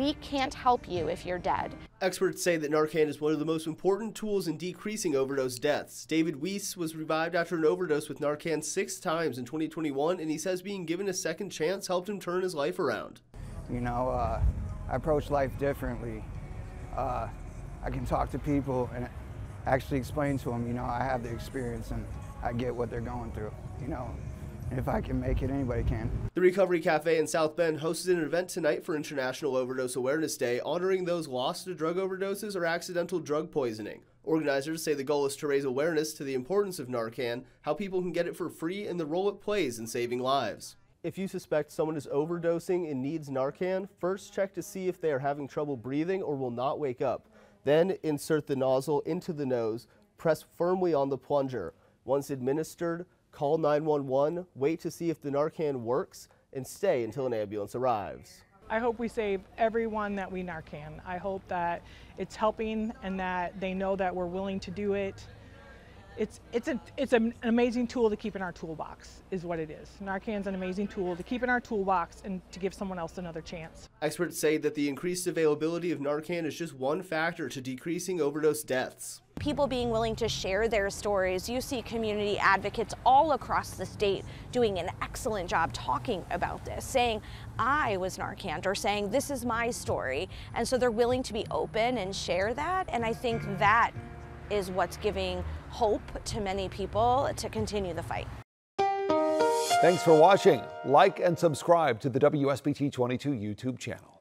we can't help you if you're dead. Experts say that Narcan is one of the most important tools in decreasing overdose deaths. David Weiss was revived after an overdose with Narcan six times in 2021, and he says being given a second chance helped him turn his life around. You know, uh, I approach life differently. Uh, I can talk to people and actually explain to them, you know, I have the experience and I get what they're going through, you know. If I can make it, anybody can. The Recovery Cafe in South Bend hosted an event tonight for International Overdose Awareness Day, honoring those lost to drug overdoses or accidental drug poisoning. Organizers say the goal is to raise awareness to the importance of Narcan, how people can get it for free, and the role it plays in saving lives. If you suspect someone is overdosing and needs Narcan, first check to see if they are having trouble breathing or will not wake up. Then insert the nozzle into the nose, press firmly on the plunger. Once administered, call 911, wait to see if the Narcan works, and stay until an ambulance arrives. I hope we save everyone that we Narcan. I hope that it's helping and that they know that we're willing to do it. It's, it's, a, it's an amazing tool to keep in our toolbox, is what it is. Narcan's an amazing tool to keep in our toolbox and to give someone else another chance. Experts say that the increased availability of Narcan is just one factor to decreasing overdose deaths people being willing to share their stories. You see community advocates all across the state doing an excellent job talking about this, saying, I was Narcan, or saying, this is my story. And so they're willing to be open and share that. And I think that is what's giving hope to many people to continue the fight. Thanks for watching. Like and subscribe to the WSBT 22 YouTube channel.